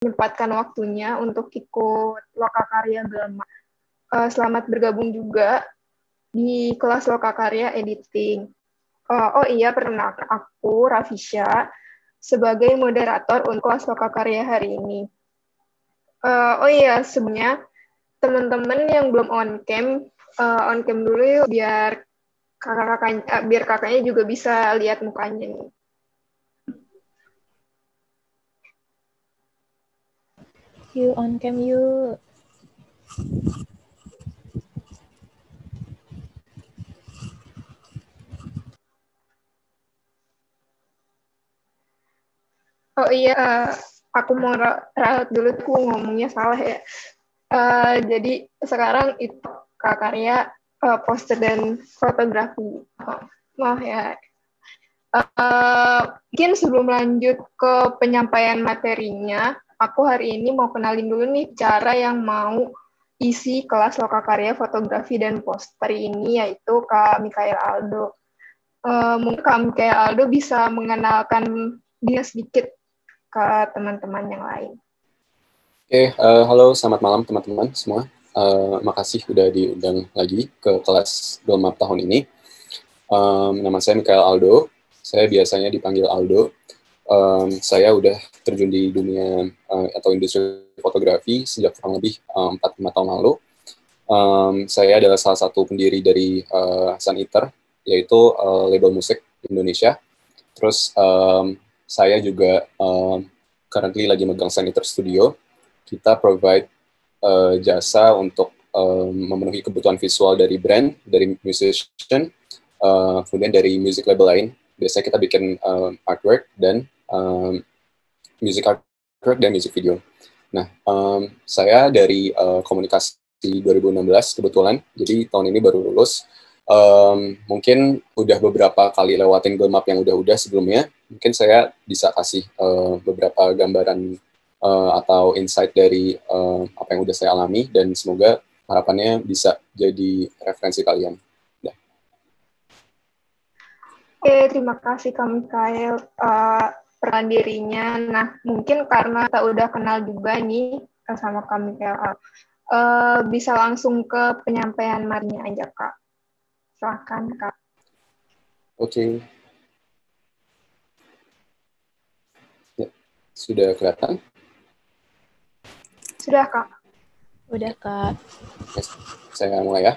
menyempatkan waktunya untuk ikut Lokakarya Gama. Uh, selamat bergabung juga di kelas Lokakarya Editing. Uh, oh iya, pernah aku, Rafisha, sebagai moderator untuk kelas Lokakarya hari ini. Uh, oh iya, sebenarnya teman-teman yang belum on cam, uh, on cam dulu yuk biar kakak-kakaknya, biar kakaknya juga bisa lihat mukanya nih. Yuk on cam yuk. Oh iya, uh, aku mau rawat dulu tuh ngomongnya salah ya. Uh, jadi sekarang itu kak karya uh, poster dan fotografi. Oh, maaf ya. Uh, mungkin sebelum lanjut ke penyampaian materinya, aku hari ini mau kenalin dulu nih cara yang mau isi kelas lokakarya fotografi dan poster ini yaitu Kak Mikael Aldo. Uh, mungkin Kak Mikael Aldo bisa mengenalkan dia sedikit ke teman-teman yang lain. Oke, okay, uh, halo, selamat malam teman-teman semua. Uh, makasih udah diundang lagi ke kelas Dolmap tahun ini. Um, nama saya Mikael Aldo. Saya biasanya dipanggil Aldo um, saya udah terjun di dunia uh, atau industri fotografi sejak kurang lebih empat um, tahun lalu. Um, saya adalah salah satu pendiri dari uh, Sun Eater, yaitu uh, label musik Indonesia. Terus um, saya juga um, currently lagi megang Sun Eater Studio. Kita provide uh, jasa untuk um, memenuhi kebutuhan visual dari brand, dari musician, uh, kemudian dari music label lain. Biasanya kita bikin um, artwork dan um, music artwork dan music video. Nah, um, saya dari uh, komunikasi 2016 kebetulan, jadi tahun ini baru lulus. Um, mungkin udah beberapa kali lewatin Map yang udah-udah sebelumnya. Mungkin saya bisa kasih uh, beberapa gambaran uh, atau insight dari uh, apa yang udah saya alami dan semoga harapannya bisa jadi referensi kalian. Oke, terima kasih Kak Mikael. Uh, peran dirinya. Nah, mungkin karena kita udah kenal juga nih eh, sama kami KLA, uh, eh, bisa langsung ke penyampaian marinya aja, Kak. Silahkan, Kak. Oke. Okay. Ya, sudah kelihatan? Sudah, Kak. Udah, Kak. Yes, saya mulai ya.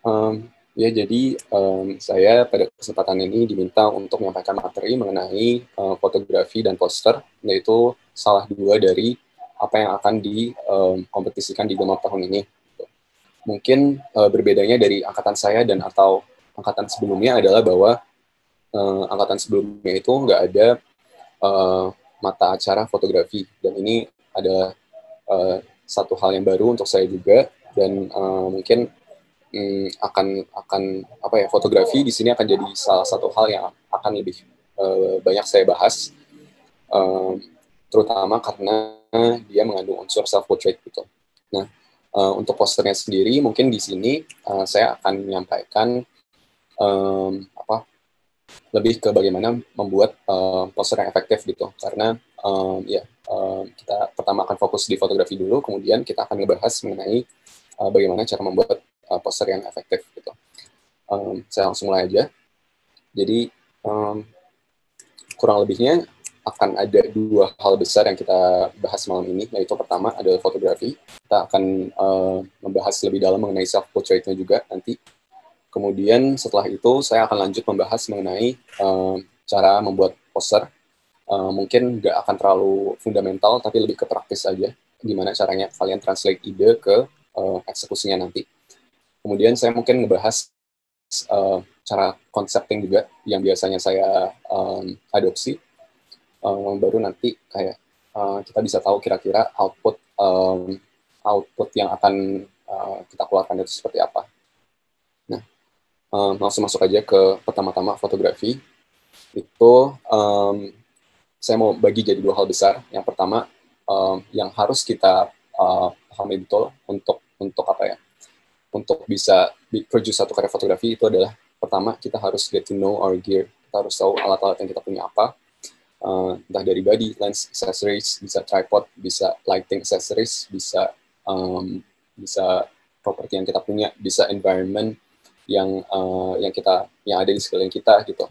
Um, Ya, jadi um, saya pada kesempatan ini diminta untuk menyampaikan materi mengenai uh, fotografi dan poster, yaitu salah dua dari apa yang akan dikompetisikan um, di Gemap tahun ini. Mungkin uh, berbedanya dari angkatan saya dan atau angkatan sebelumnya adalah bahwa uh, angkatan sebelumnya itu nggak ada uh, mata acara fotografi, dan ini ada uh, satu hal yang baru untuk saya juga, dan uh, mungkin hmm, akan akan apa ya fotografi di sini akan jadi salah satu hal yang akan lebih uh, banyak saya bahas uh, terutama karena dia mengandung unsur self portrait gitu. Nah uh, untuk posternya sendiri mungkin di sini uh, saya akan menyampaikan um, apa lebih ke bagaimana membuat uh, poster yang efektif gitu karena um, ya um, kita pertama akan fokus di fotografi dulu kemudian kita akan ngebahas mengenai uh, bagaimana cara membuat uh, poster yang efektif gitu. Um, saya langsung mulai aja. Jadi um, kurang lebihnya akan ada dua hal besar yang kita bahas malam ini, yaitu pertama adalah fotografi. Kita akan uh, membahas lebih dalam mengenai self portraitnya juga nanti. Kemudian setelah itu saya akan lanjut membahas mengenai uh, cara membuat poster. Uh, mungkin nggak akan terlalu fundamental, tapi lebih ke praktis aja. Gimana caranya kalian translate ide ke uh, eksekusinya nanti. Kemudian saya mungkin ngebahas uh, cara concepting juga yang biasanya saya um, adopsi. Um, baru nanti kayak uh, kita bisa tahu kira-kira output um, output yang akan uh, kita keluarkan itu seperti apa. Nah, um, langsung masuk aja ke pertama-tama fotografi. Itu um, saya mau bagi jadi dua hal besar. Yang pertama um, yang harus kita uh, pahami betul untuk untuk apa ya untuk bisa produce satu karya fotografi itu adalah pertama kita harus get to know our gear kita harus tahu alat-alat yang kita punya apa uh, entah dari body, lens, accessories, bisa tripod, bisa lighting accessories, bisa um, bisa properti yang kita punya, bisa environment yang uh, yang kita yang ada di sekeliling kita gitu.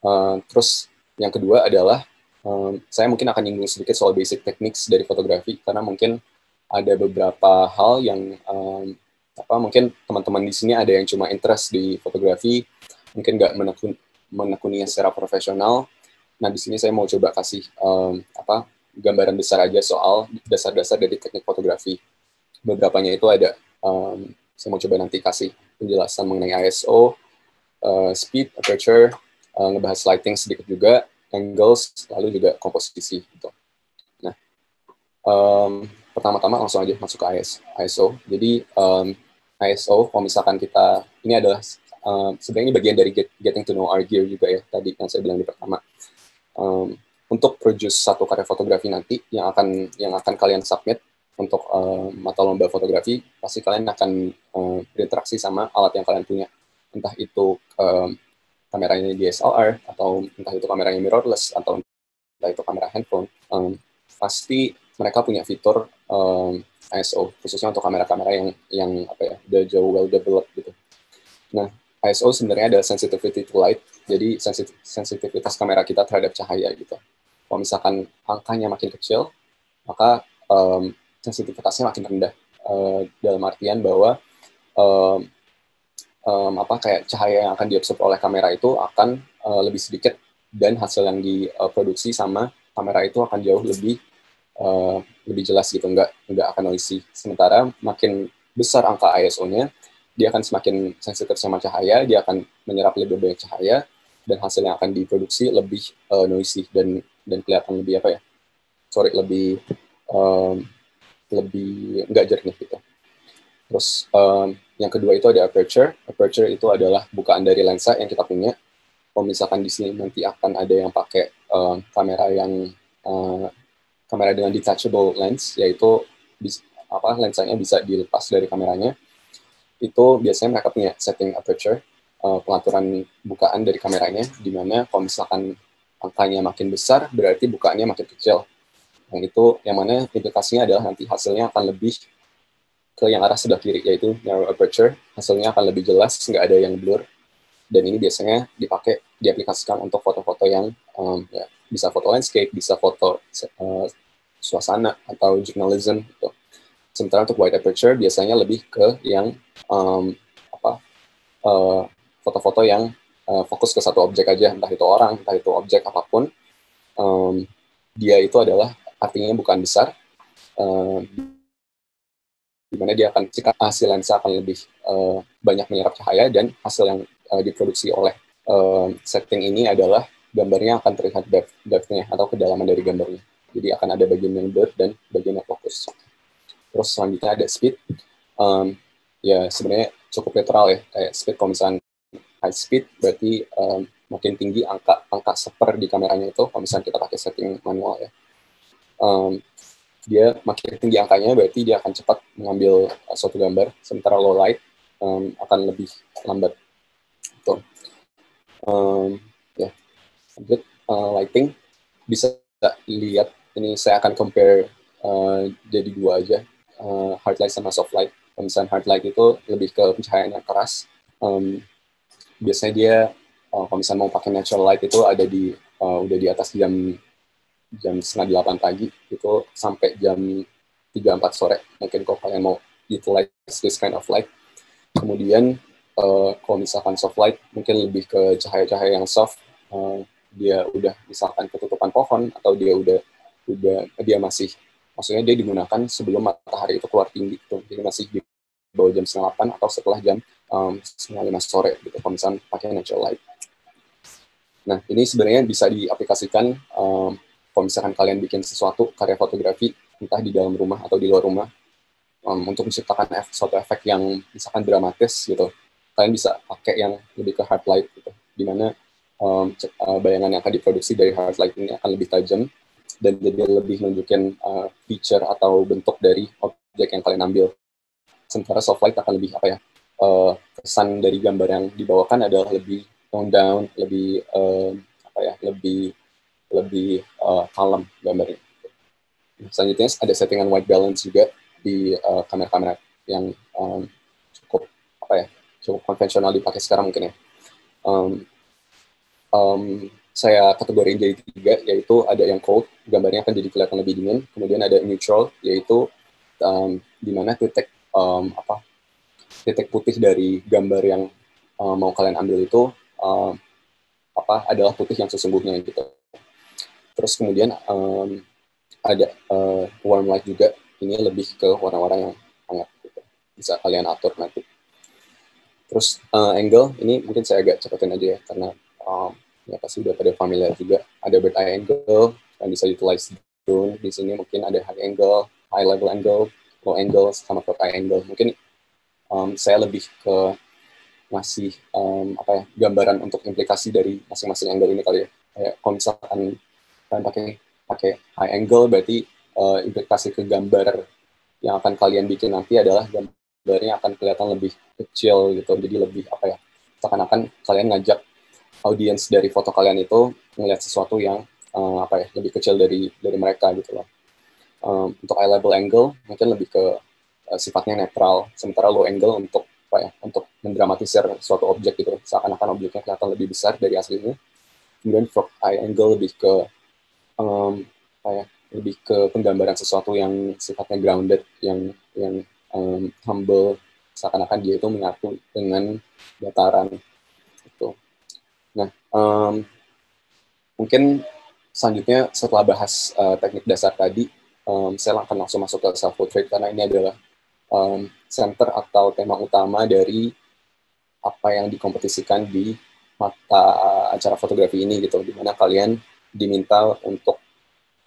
Uh, terus yang kedua adalah um, saya mungkin akan nyinggung sedikit soal basic techniques dari fotografi karena mungkin ada beberapa hal yang um, apa mungkin teman-teman di sini ada yang cuma interest di fotografi, mungkin nggak menekun menekuninya secara profesional. Nah di sini saya mau coba kasih um, apa gambaran besar aja soal dasar-dasar dari teknik fotografi. Beberapanya itu ada um, saya mau coba nanti kasih penjelasan mengenai ISO, uh, speed, aperture, uh, ngebahas lighting sedikit juga, angles, lalu juga komposisi gitu. Nah, um, pertama-tama langsung aja masuk ke ISO. Jadi um, ISO, kalau misalkan kita ini adalah um, sebenarnya ini bagian dari get, getting to know our gear juga ya tadi yang saya bilang di pertama. Um, untuk produce satu karya fotografi nanti yang akan yang akan kalian submit untuk uh, mata lomba fotografi, pasti kalian akan uh, berinteraksi sama alat yang kalian punya. Entah itu um, kameranya DSLR atau entah itu kameranya mirrorless atau entah itu kamera handphone um, pasti mereka punya fitur um, ISO khususnya untuk kamera-kamera yang yang apa ya udah jauh well developed gitu. Nah ISO sebenarnya ada sensitivity to light jadi sensit sensitivitas kamera kita terhadap cahaya gitu. Kalau misalkan angkanya makin kecil maka um, sensitivitasnya makin rendah uh, dalam artian bahwa um, um, apa kayak cahaya yang akan diabsorb oleh kamera itu akan uh, lebih sedikit dan hasil yang diproduksi sama kamera itu akan jauh lebih uh, lebih jelas gitu nggak nggak akan noisy sementara makin besar angka ISO-nya dia akan semakin sensitif sama cahaya dia akan menyerap lebih banyak cahaya dan hasil yang akan diproduksi lebih uh, noisy dan dan kelihatan lebih apa ya sorry lebih um, lebih nggak jernih gitu terus um, yang kedua itu ada aperture. Aperture itu adalah bukaan dari lensa yang kita punya. Kalau misalkan di sini nanti akan ada yang pakai uh, kamera yang uh, kamera dengan detachable lens, yaitu apa lensanya bisa dilepas dari kameranya. Itu biasanya mereka punya setting aperture, uh, pengaturan bukaan dari kameranya, di mana kalau misalkan angkanya makin besar, berarti bukaannya makin kecil. Yang itu yang mana implikasinya adalah nanti hasilnya akan lebih ke yang arah sebelah kiri yaitu narrow aperture hasilnya akan lebih jelas nggak ada yang blur dan ini biasanya dipakai diaplikasikan untuk foto-foto yang um, ya, bisa foto landscape bisa foto uh, suasana atau journalism gitu. sementara untuk wide aperture biasanya lebih ke yang um, apa uh, foto-foto yang uh, fokus ke satu objek aja entah itu orang entah itu objek apa pun um, dia itu adalah artinya bukan besar uh, di mana dia akan jika hasil lensa akan lebih uh, banyak menyerap cahaya dan hasil yang uh, diproduksi oleh uh, setting ini adalah gambarnya akan terlihat depth depthnya atau kedalaman dari gambarnya. Jadi akan ada bagian yang blur dan bagian yang fokus. Terus selanjutnya ada speed. Um, ya sebenarnya cukup netral ya kayak speed kalau misalnya high speed berarti um, makin tinggi angka angka seper di kameranya itu kalau misalnya kita pakai setting manual ya. Um, dia makin tinggi angkanya berarti dia akan cepat mengambil uh, suatu gambar sementara low light um, akan lebih lambat gitu. um. Lanjut uh, lighting bisa lihat ini saya akan compare uh, jadi dua aja. Uh, hard light sama soft light. Misalnya hard light itu lebih ke pencahayaan yang keras um, biasanya dia uh, kalau misalnya mau pakai natural light itu ada di uh, udah di atas jam jam setengah delapan pagi itu sampai jam tiga empat sore. Mungkin kalau kalian mau utilize this kind of light. Kemudian uh, kalau misalkan soft light mungkin lebih ke cahaya-cahaya yang soft. Uh, dia udah misalkan ketutupan pohon atau dia udah udah dia masih maksudnya dia digunakan sebelum matahari itu keluar tinggi gitu. jadi masih di bawah jam setengah delapan atau setelah jam um, setengah lima sore gitu kalau misalkan pakai natural light nah ini sebenarnya bisa diaplikasikan um, kalau misalkan kalian bikin sesuatu karya fotografi entah di dalam rumah atau di luar rumah um, untuk menciptakan efek, suatu efek yang misalkan dramatis gitu kalian bisa pakai yang lebih ke hard light gitu di mana um, uh, bayangan yang akan diproduksi dari hard light ini akan lebih tajam dan jadi lebih menunjukkan uh, feature atau bentuk dari objek yang kalian ambil sementara soft light akan lebih apa ya uh, kesan dari gambar yang dibawakan adalah lebih tone down lebih uh, apa ya lebih lebih uh, kalem gambarnya. Selanjutnya ada settingan white balance juga di uh, kamera-kamera yang um, cukup apa ya cukup konvensional dipakai sekarang mungkin ya. Um, um, saya kategori jadi tiga yaitu ada yang cold gambarnya akan jadi kelihatan lebih dingin. Kemudian ada neutral yaitu um, di mana titik um, apa titik putih dari gambar yang um, mau kalian ambil itu um, apa adalah putih yang sesungguhnya gitu. Terus kemudian um, ada uh, warm light juga. Ini lebih ke warna-warna yang hangat gitu. bisa kalian atur nanti. Terus uh, angle ini mungkin saya agak cepetin aja ya karena um, ya pasti udah pada familiar juga. Ada bird eye angle yang bisa utilize drone. Di sini mungkin ada high angle high level angle low angle sama bird eye angle. Mungkin um, saya lebih ke ngasih um, apa ya gambaran untuk implikasi dari masing-masing angle ini kali ya. Kayak kalau misalkan kalian pakai pakai high angle berarti uh, implikasi ke gambar yang akan kalian bikin nanti adalah gambarnya akan kelihatan lebih kecil gitu. Jadi lebih apa ya seakan-akan kalian ngajak audiens dari foto kalian itu melihat sesuatu yang uh, apa ya lebih kecil dari dari mereka gitu loh. Um, untuk high level angle mungkin lebih ke uh, sifatnya netral. Sementara low angle untuk apa ya untuk mendramatisir suatu objek gitu. Seakan-akan objeknya kelihatan lebih besar dari aslinya. Kemudian for high angle lebih ke um, apa ya lebih ke penggambaran sesuatu yang sifatnya grounded yang yang um, humble. Seakan-akan dia itu menyatu dengan dataran. Nah, um, mungkin selanjutnya setelah bahas uh, teknik dasar tadi, um, saya akan langsung masuk ke self portrait karena ini adalah um, center atau tema utama dari apa yang dikompetisikan di mata acara fotografi ini gitu, di mana kalian diminta untuk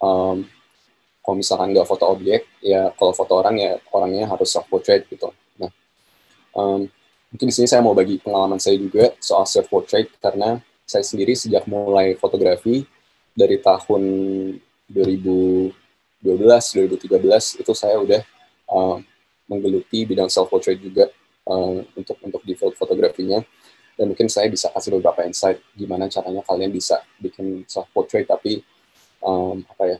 um, kalau misalkan nggak foto objek ya kalau foto orang ya orangnya harus self portrait gitu. Nah um, mungkin di sini saya mau bagi pengalaman saya juga soal self portrait karena saya sendiri sejak mulai fotografi dari tahun 2012 2013 itu saya udah um, menggeluti bidang self portrait juga um, untuk untuk di field fotografinya. Dan mungkin saya bisa kasih beberapa insight gimana caranya kalian bisa bikin self portrait tapi um, apa ya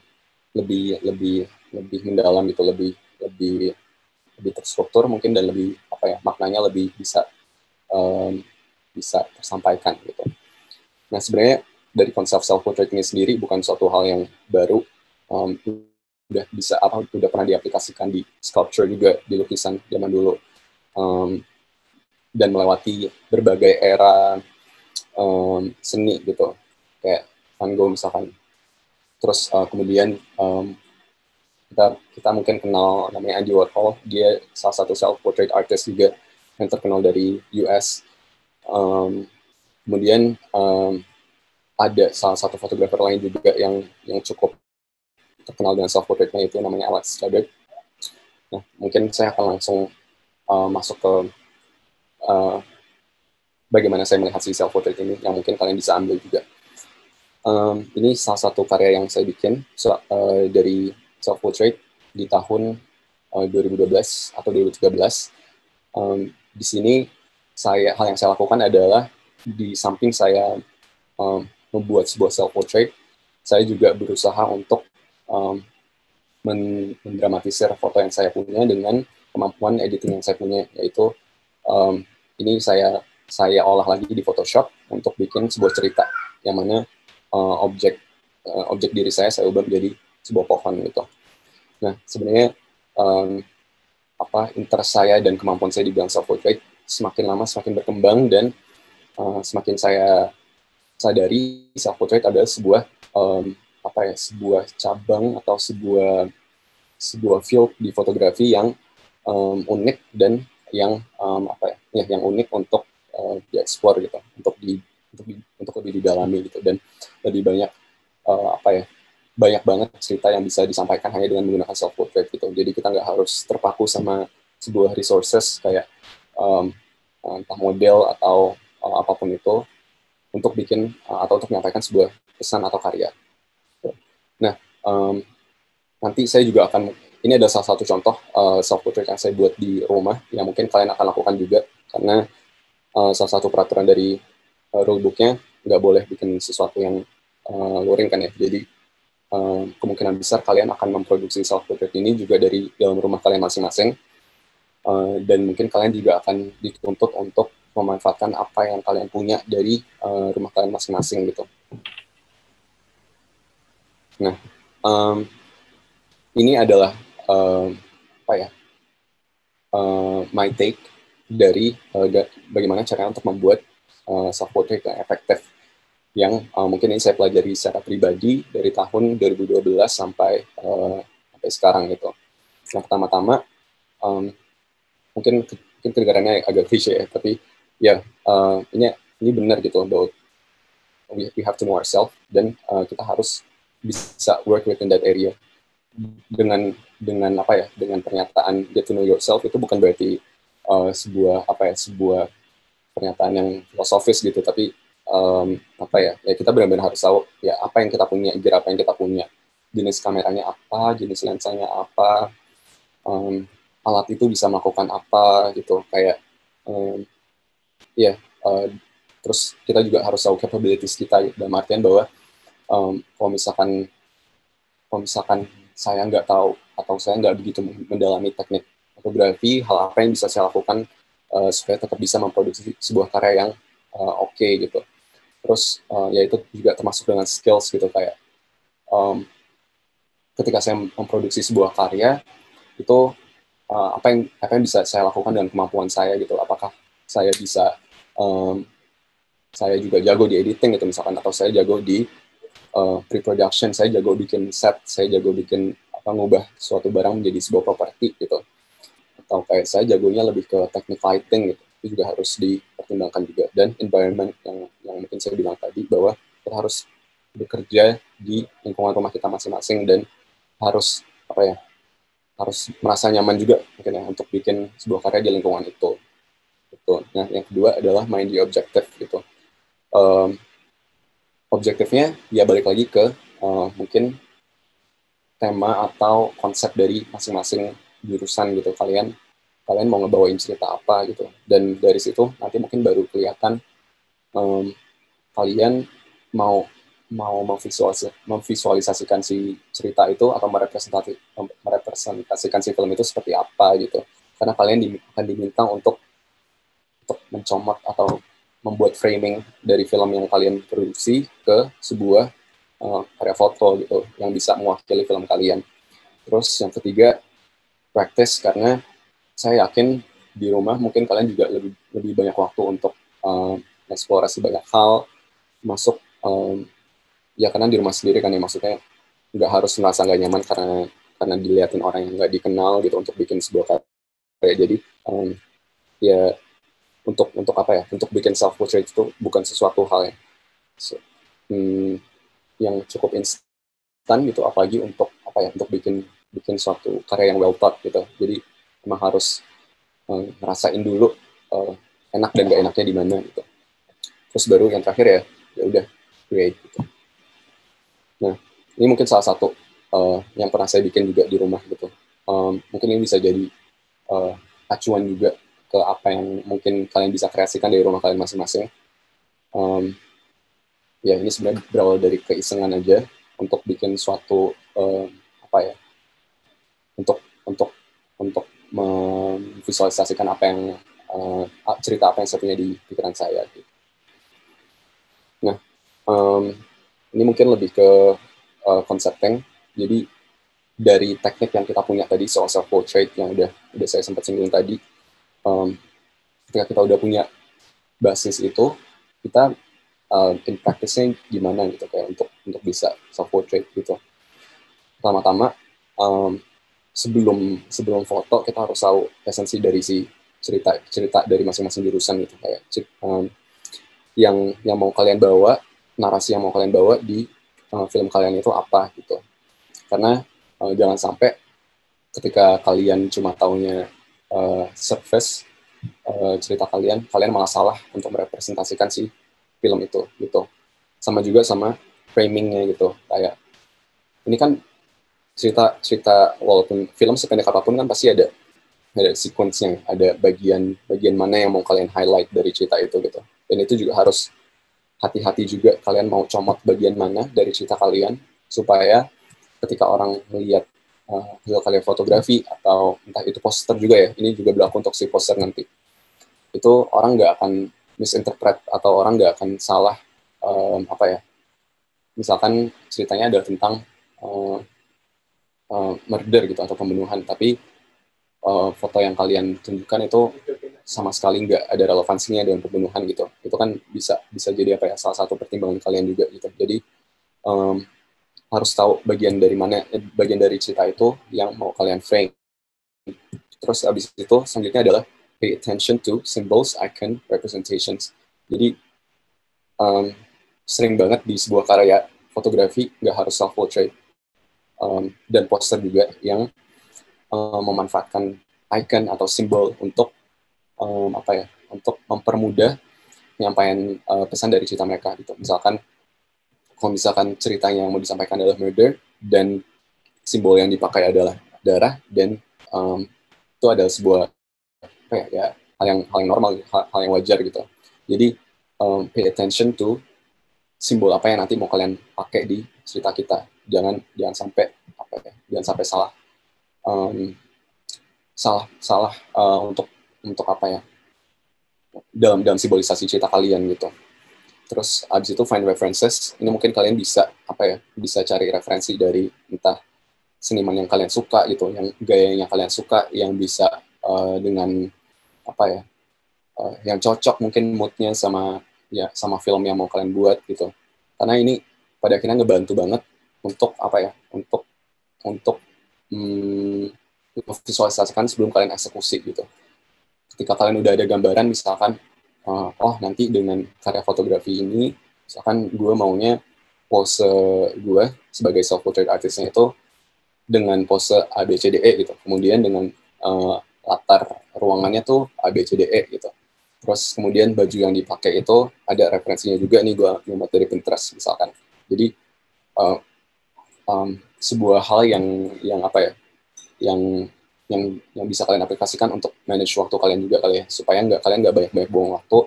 lebih lebih lebih mendalam gitu lebih lebih lebih terstruktur mungkin dan lebih apa ya maknanya lebih bisa um, bisa tersampaikan gitu. Nah sebenarnya dari konsep self portrait ini sendiri bukan suatu hal yang baru. Um, udah bisa apa udah pernah diaplikasikan di sculpture juga di lukisan zaman dulu. Um, dan melewati berbagai era um, seni gitu. Kayak Van Gogh misalkan. Terus uh, kemudian um, kita kita mungkin kenal namanya Andy Warhol. Dia salah satu self portrait artist juga yang terkenal dari US um, kemudian um, ada salah satu fotografer lain juga yang yang cukup terkenal dengan self portraitnya itu namanya Alex Chadwick nah mungkin saya akan langsung uh, masuk ke uh, bagaimana saya melihat si self portrait ini yang mungkin kalian bisa ambil juga. Um, ini salah satu karya yang saya bikin. So, uh, dari self portrait di tahun uh, 2012 atau 2013. Um, di sini saya hal yang saya lakukan adalah di samping saya um, membuat sebuah self portrait, saya juga berusaha untuk um, mendramatisir foto yang saya punya dengan kemampuan editing yang saya punya, yaitu um, ini saya saya olah lagi di Photoshop untuk bikin sebuah cerita yang mana uh, objek uh, objek diri saya saya ubah menjadi sebuah pohon gitu. Nah sebenarnya um, apa interest saya dan kemampuan saya di bidang self portrait semakin lama semakin berkembang dan uh, semakin saya sadari self portrait adalah sebuah um, apa ya sebuah cabang atau sebuah sebuah field di fotografi yang um, unik dan yang um, apa ya, ya yang unik untuk uh, dieksplor gitu untuk di untuk di, untuk lebih didalami gitu dan lebih banyak uh, apa ya banyak banget cerita yang bisa disampaikan hanya dengan menggunakan self portrait gitu jadi kita nggak harus terpaku sama sebuah resources kayak um, entah model atau uh, apa pun itu untuk bikin uh, atau untuk menyampaikan sebuah pesan atau karya. Nah, um, nanti saya juga akan ini adalah salah satu contoh uh, self portrait yang saya buat di rumah yang mungkin kalian akan lakukan juga karena uh, salah satu peraturan dari uh, rulebooknya nggak boleh bikin sesuatu yang uh, luring kan ya. Jadi uh, kemungkinan besar kalian akan memproduksi self portrait ini juga dari dalam rumah kalian masing-masing. Uh, dan mungkin kalian juga akan dituntut untuk memanfaatkan apa yang kalian punya dari uh, rumah kalian masing-masing gitu. Nah, um, ini adalah um, apa ya uh, my take dari uh, bagaimana cara untuk membuat uh, self portrait yang efektif yang uh, mungkin ini saya pelajari secara pribadi dari tahun 2012 sampai uh, sampai sekarang gitu. Yang pertama-tama um, mungkin mungkin kedengarannya agak klise ya, tapi ya uh, ini ini benar gitu bahwa we, we have to know ourselves dan uh, kita harus bisa work within that area dengan dengan apa ya dengan pernyataan get to know yourself itu bukan berarti uh, sebuah apa ya sebuah pernyataan yang filosofis gitu tapi um, apa ya ya kita benar-benar harus tahu ya apa yang kita punya gear apa yang kita punya. Jenis kameranya apa jenis lensanya apa um, alat itu bisa melakukan apa gitu. Kayak um, ya yeah, uh, terus kita juga harus tahu capabilities kita dalam artian bahwa um, kalau misalkan kalau misalkan saya nggak tahu atau saya nggak begitu mendalami teknik fotografi, hal apa yang bisa saya lakukan uh, supaya tetap bisa memproduksi sebuah karya yang uh, oke okay, gitu. Terus uh, ya itu juga termasuk dengan skills gitu kayak um, ketika saya memproduksi sebuah karya itu uh, apa yang apa yang bisa saya lakukan dengan kemampuan saya gitu. Apakah saya bisa um, saya juga jago di editing gitu misalkan atau saya jago di uh, pre-production saya jago bikin set saya jago bikin apa ngubah suatu barang menjadi sebuah properti gitu atau kayak saya jagonya lebih ke teknik lighting gitu itu juga harus dipertimbangkan juga dan environment yang yang mungkin saya bilang tadi bahwa kita harus bekerja di lingkungan rumah kita masing-masing dan harus apa ya harus merasa nyaman juga mungkin ya untuk bikin sebuah karya di lingkungan itu gitu. Nah yang kedua adalah main di objektif gitu. Um, objektifnya ya balik lagi ke uh, mungkin tema atau konsep dari masing-masing jurusan gitu kalian kalian mau ngebawain cerita apa gitu dan dari situ nanti mungkin baru kelihatan um, kalian mau mau memvisualis memvisualisasikan si cerita itu atau merepresentasi merepresentasikan si film itu seperti apa gitu karena kalian di, akan diminta untuk untuk mencomot atau membuat framing dari film yang kalian produksi ke sebuah uh, karya foto gitu yang bisa mewakili film kalian. Terus yang ketiga practice karena saya yakin di rumah mungkin kalian juga lebih lebih banyak waktu untuk uh, eksplorasi banyak hal masuk um, ya karena di rumah sendiri kan ya maksudnya nggak harus merasa nggak nyaman karena karena dilihatin orang yang nggak dikenal gitu untuk bikin sebuah karya. Jadi um, ya untuk untuk apa ya untuk bikin self portrait itu bukan sesuatu hal yang so, hmm, yang cukup instan gitu apalagi untuk apa ya untuk bikin bikin suatu karya yang well thought gitu. Jadi emang harus um, ngerasain dulu uh, enak dan gak enaknya di mana gitu. Terus baru yang terakhir ya ya udah create gitu. Nah ini mungkin salah satu uh, yang pernah saya bikin juga di rumah gitu. Um, mungkin ini bisa jadi uh, acuan juga ke apa yang mungkin kalian bisa kreasikan dari rumah kalian masing-masing. Um, ya ini sebenarnya berawal dari keisengan aja untuk bikin suatu um, apa ya untuk untuk untuk memvisualisasikan apa yang uh, cerita apa yang saya punya di pikiran saya. Gitu. Nah, um, ini mungkin lebih ke uh, tank. Jadi dari teknik yang kita punya tadi soal self portrait yang udah udah saya sempat singgung tadi, um, ketika kita udah punya basis itu kita uh, in practice-nya gimana gitu kayak untuk untuk bisa self portrait gitu pertama-tama um, sebelum sebelum foto kita harus tahu esensi dari si cerita cerita dari masing-masing jurusan gitu kayak um, yang yang mau kalian bawa narasi yang mau kalian bawa di uh, film kalian itu apa gitu. Karena uh, jangan sampai ketika kalian cuma taunya uh, surface uh, cerita kalian, kalian malah salah untuk merepresentasikan si film itu gitu. Sama juga sama framingnya gitu, kayak ini kan cerita cerita walaupun film sependek apa pun kan pasti ada ada sequence ada bagian bagian mana yang mau kalian highlight dari cerita itu gitu. Dan itu juga harus hati-hati juga kalian mau comot bagian mana dari cerita kalian supaya ketika orang melihat uh, hasil kalian fotografi atau entah itu poster juga ya ini juga berlaku untuk si poster nanti itu orang nggak akan misinterpret atau orang nggak akan salah um, apa ya misalkan ceritanya adalah tentang uh, uh, murder gitu atau pembunuhan. Tapi uh, foto yang kalian tunjukkan itu sama sekali nggak ada relevansinya dengan pembunuhan gitu. Itu kan bisa bisa jadi apa ya salah satu pertimbangan kalian juga gitu. Jadi um, harus tahu bagian dari mana bagian dari cerita itu yang mau kalian frame. Terus abis itu selanjutnya adalah pay attention to symbols icon representations. Jadi um, sering banget di sebuah karya fotografi nggak harus self portrait um, dan poster juga yang um, memanfaatkan icon atau simbol untuk um, apa ya untuk mempermudah penyampaian uh, pesan dari cerita mereka gitu. Misalkan kalau misalkan ceritanya yang mau disampaikan adalah murder dan simbol yang dipakai adalah darah dan um, itu adalah sebuah apa ya, ya hal yang hal yang normal hal, hal yang wajar gitu. Jadi um, pay attention to simbol apa yang nanti mau kalian pakai di cerita kita. Jangan jangan sampai apa ya jangan sampai salah. Um, salah salah uh, untuk untuk apa ya dalam dalam simbolisasi cerita kalian gitu. Terus abis itu find references ini mungkin kalian bisa apa ya bisa cari referensi dari entah seniman yang kalian suka gitu yang gayanya kalian suka yang bisa uh, dengan apa ya uh, yang cocok mungkin moodnya sama ya sama film yang mau kalian buat gitu. Karena ini pada akhirnya ngebantu banget untuk apa ya untuk untuk hmm, visualisasikan sebelum kalian eksekusi gitu. Ketika kalian udah ada gambaran misalkan uh, oh nanti dengan karya fotografi ini misalkan gue maunya pose gue sebagai self portrait artisnya itu dengan pose ABCDE gitu. Kemudian dengan uh, latar ruangannya tuh ABCDE gitu terus kemudian baju yang dipakai itu ada referensinya juga nih gue nyumat dari Pinterest misalkan jadi uh, um, sebuah hal yang yang apa ya yang yang yang bisa kalian aplikasikan untuk manage waktu kalian juga kali ya supaya nggak kalian nggak banyak-banyak buang waktu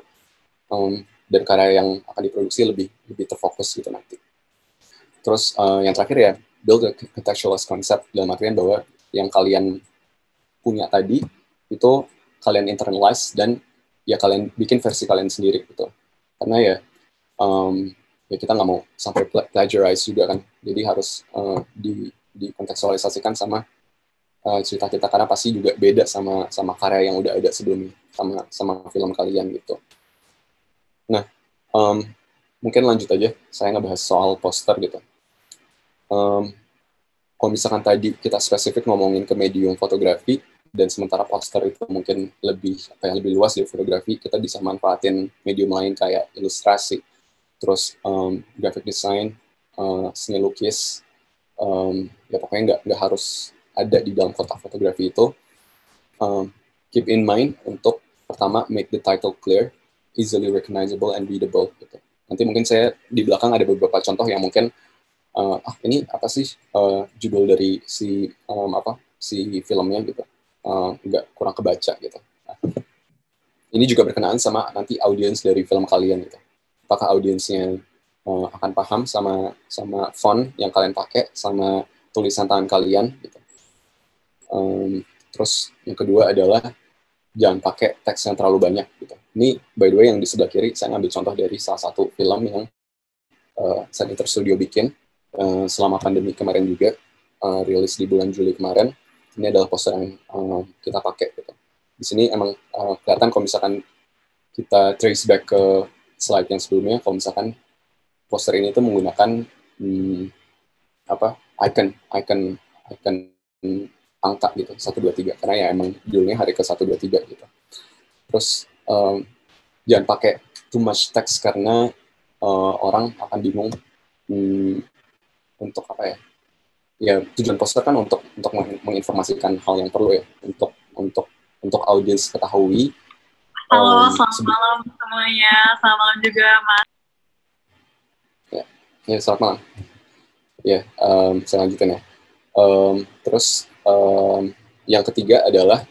um, dan karya yang akan diproduksi lebih lebih terfokus gitu nanti. Terus uh, yang terakhir ya build a contextualized concept dalam artian bahwa yang kalian punya tadi itu kalian internalize dan ya kalian bikin versi kalian sendiri gitu. Karena ya um, ya kita nggak mau sampai plagiarize juga kan. Jadi harus uh, di dikontekstualisasikan sama uh, cerita kita karena pasti juga beda sama sama karya yang udah ada sebelumnya sama sama film kalian gitu. Nah, um, mungkin lanjut aja saya ngebahas soal poster gitu. Um, kalau misalkan tadi kita spesifik ngomongin ke medium fotografi dan sementara poster itu mungkin lebih apa yang lebih luas dari fotografi, kita bisa manfaatin medium lain kayak ilustrasi, terus um, graphic design, uh, seni lukis, um, ya pokoknya nggak nggak harus ada di dalam kotak fotografi itu. Um, keep in mind untuk pertama make the title clear easily recognizable and readable gitu. Nanti mungkin saya di belakang ada beberapa contoh yang mungkin uh, ah ini apa sih uh, judul dari si um, apa si filmnya gitu uh, nggak kurang kebaca gitu nah, ini juga berkenaan sama nanti audiens dari film kalian gitu apakah audiensnya uh, akan paham sama sama font yang kalian pakai sama tulisan tangan kalian gitu Um, terus yang kedua adalah jangan pakai teks yang terlalu banyak gitu. Ini by the way yang di sebelah kiri saya ngambil contoh dari salah satu film yang uh, Center Studio bikin uh, selama pandemi kemarin juga uh, rilis di bulan Juli kemarin. Ini adalah poster yang uh, kita pakai gitu. Di sini emang uh, kelihatan kalau misalkan kita trace back ke slide yang sebelumnya, kalau misalkan poster ini tuh menggunakan hmm, apa icon icon icon angka gitu satu dua tiga karena ya emang judulnya hari ke satu dua tiga gitu terus um, jangan pakai too much text karena uh, orang akan bingung hmm, untuk apa ya ya tujuan poster kan untuk untuk menginformasikan hal yang perlu ya untuk untuk untuk audiens ketahui Halo, um, selamat malam semuanya. Selamat malam juga, Mas. Ya, ya selamat malam. Ya, um, saya lanjutkan ya. Um, terus um, yang ketiga adalah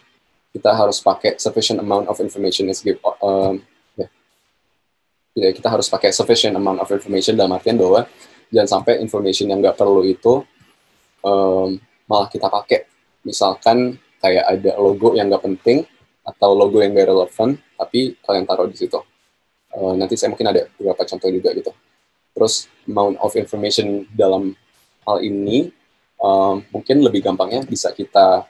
kita harus pakai sufficient amount of information is give um, ya kita harus pakai sufficient amount of information dalam artian bahwa jangan sampai information yang nggak perlu itu um, malah kita pakai. Misalkan kayak ada logo yang nggak penting atau logo yang nggak relevan tapi kalian taruh di situ. Uh, nanti saya mungkin ada beberapa contoh juga gitu. Terus amount of information dalam hal ini um, mungkin lebih gampangnya bisa kita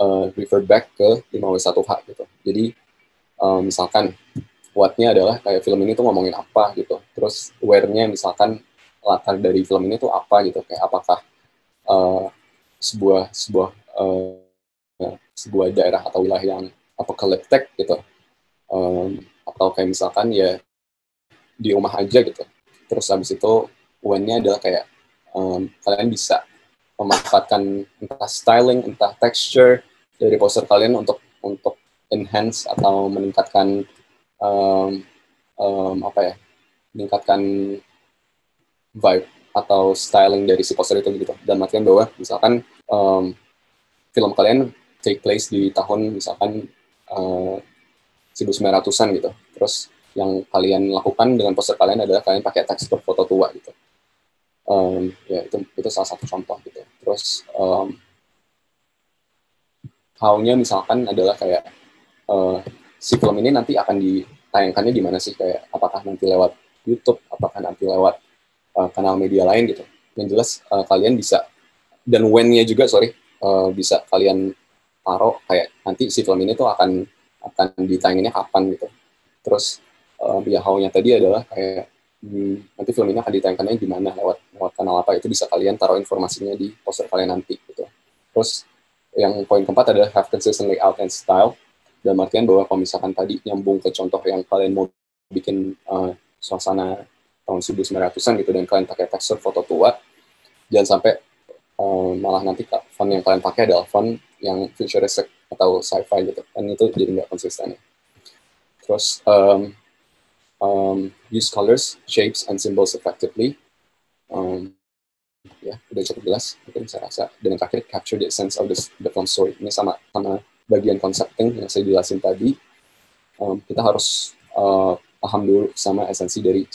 uh, refer back ke 5W1H gitu. Jadi um, misalkan kuatnya adalah kayak film ini tuh ngomongin apa gitu. Terus where-nya misalkan latar dari film ini tuh apa gitu, kayak apakah uh, sebuah sebuah uh, sebuah daerah atau wilayah yang apokaliptik gitu, um, atau kayak misalkan ya di rumah aja gitu. Terus habis itu when-nya adalah kayak um, kalian bisa memanfaatkan entah styling, entah texture dari poster kalian untuk untuk enhance atau meningkatkan um, um, apa ya meningkatkan vibe atau styling dari si poster itu gitu. Dan artian bahwa misalkan um, film kalian take place di tahun misalkan uh, 1900-an gitu. Terus yang kalian lakukan dengan poster kalian adalah kalian pakai tekstur foto tua gitu. Um, ya itu itu salah satu contoh gitu. Terus um, how-nya misalkan adalah kayak uh, si film ini nanti akan ditayangkannya di mana sih? Kayak apakah nanti lewat YouTube, apakah nanti lewat uh, kanal media lain gitu. Yang jelas uh, kalian bisa dan when-nya juga sorry uh, bisa kalian taruh kayak nanti si film ini tuh akan akan ditayanginnya kapan gitu. Terus uh, ya how-nya tadi adalah kayak hmm, nanti film ini akan ditayangkannya di mana lewat lewat kanal apa itu bisa kalian taruh informasinya di poster kalian nanti gitu. Terus yang poin keempat adalah have consistent layout and style dalam artian bahwa kalau misalkan tadi nyambung ke contoh yang kalian mau bikin uh, suasana tahun 1900-an gitu dan kalian pakai tekstur foto tua, jangan sampai uh, malah nanti font yang kalian pakai adalah font yang futuristic atau sci-fi gitu, dan itu jadi nggak konsisten. Terus um, um, use colors, shapes, and symbols effectively. Um, ya udah cukup jelas mungkin saya rasa. Dan yang terakhir capture the essence of the, the film story. Ini sama sama bagian concepting yang saya jelasin tadi, um, kita harus uh, paham dulu sama esensi dari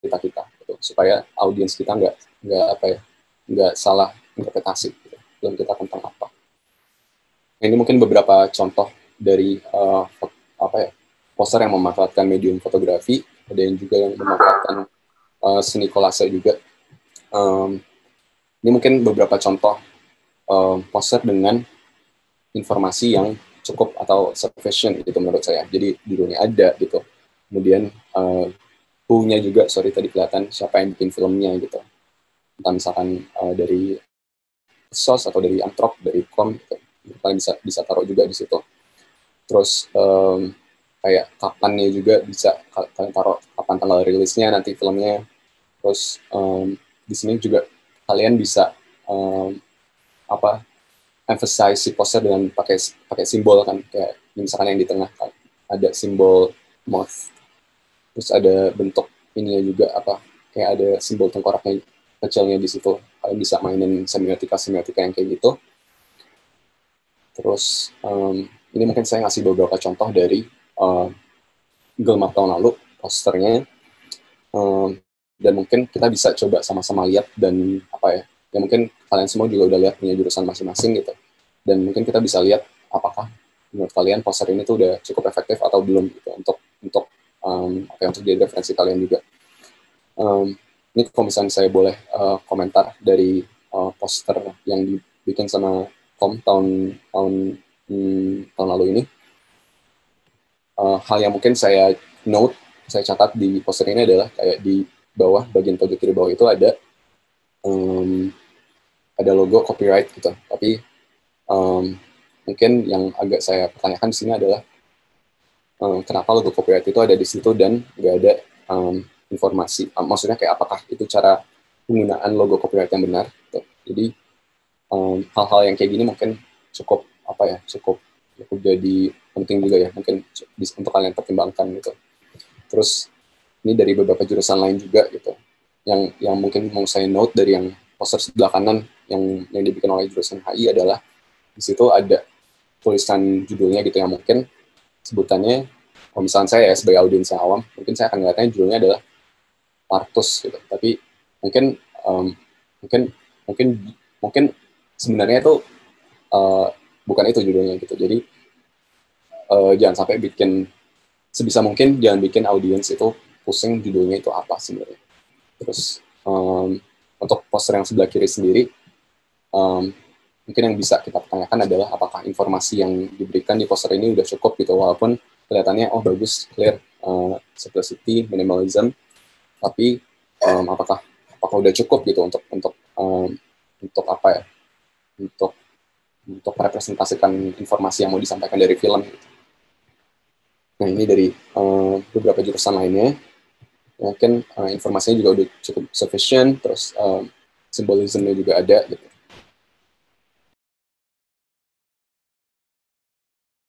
cerita kita, gitu, supaya audiens kita nggak nggak apa ya nggak salah interpretasi gitu, film kita tentang apa. Nah, ini mungkin beberapa contoh dari uh, apa ya poster yang memanfaatkan medium fotografi, ada yang juga yang memanfaatkan uh, seni kolase juga. Um, ini mungkin beberapa contoh um, poster dengan informasi yang cukup atau sufficient gitu menurut saya. Jadi di dunia ada gitu. Kemudian uh, who-nya juga, sorry tadi kelihatan siapa yang bikin filmnya gitu. Entah misalkan uh, dari sos atau dari antrop, dari kom, gitu. kalian bisa bisa taruh juga di situ. Terus um, kayak kapannya juga bisa kalian taruh kapan tanggal rilisnya nanti filmnya. Terus um, di sini juga kalian bisa um, apa emphasize si poster dengan pakai pakai simbol kan kayak misalkan yang di tengah kan ada simbol moth terus ada bentuk ininya juga apa kayak ada simbol tengkoraknya kecilnya di situ. Kalian bisa mainin semiotika semiotika yang kayak gitu. Terus um, ini mungkin saya ngasih beberapa contoh dari uh, Google Map tahun lalu posternya. Um, dan mungkin kita bisa coba sama-sama lihat dan apa ya ya mungkin kalian semua juga udah lihat punya jurusan masing-masing gitu. Dan mungkin kita bisa lihat apakah menurut kalian poster ini tuh udah cukup efektif atau belum gitu untuk untuk um, apa yang jadi referensi kalian juga um, ini kalau misalnya saya boleh uh, komentar dari uh, poster yang dibikin sama Tom tahun tahun hmm, tahun lalu ini uh, hal yang mungkin saya note saya catat di poster ini adalah kayak di bawah bagian pojok kiri bawah itu ada um, ada logo copyright gitu. Tapi um, mungkin yang agak saya pertanyakan di sini adalah um, kenapa logo copyright itu ada di situ dan nggak ada um, informasi. Um, maksudnya kayak apakah itu cara penggunaan logo copyright yang benar? Gitu. Jadi hal-hal um, yang kayak gini mungkin cukup apa ya cukup cukup jadi penting juga ya mungkin untuk kalian pertimbangkan gitu. Terus ini dari beberapa jurusan lain juga gitu yang yang mungkin mau saya note dari yang poster sebelah kanan yang yang dibikin oleh jurusan HI adalah di situ ada tulisan judulnya gitu yang mungkin sebutannya kalau misalnya saya ya sebagai audiens yang awam, mungkin saya akan ngeliatnya judulnya adalah Partus gitu. Tapi mungkin um, mungkin mungkin mungkin sebenarnya itu uh, bukan itu judulnya gitu. Jadi uh, jangan sampai bikin sebisa mungkin jangan bikin audiens itu pusing judulnya itu apa sebenarnya. Terus um, untuk poster yang sebelah kiri sendiri, um, mungkin yang bisa kita pertanyakan adalah apakah informasi yang diberikan di poster ini udah cukup gitu, walaupun kelihatannya oh bagus, clear, uh, simplicity, minimalism, tapi um, apakah apakah udah cukup gitu untuk untuk um, untuk apa ya, untuk untuk merepresentasikan informasi yang mau disampaikan dari film. Gitu. Nah ini dari uh, beberapa jurusan lainnya mungkin uh, informasinya juga udah cukup sufficient terus um, simbolismnya juga ada gitu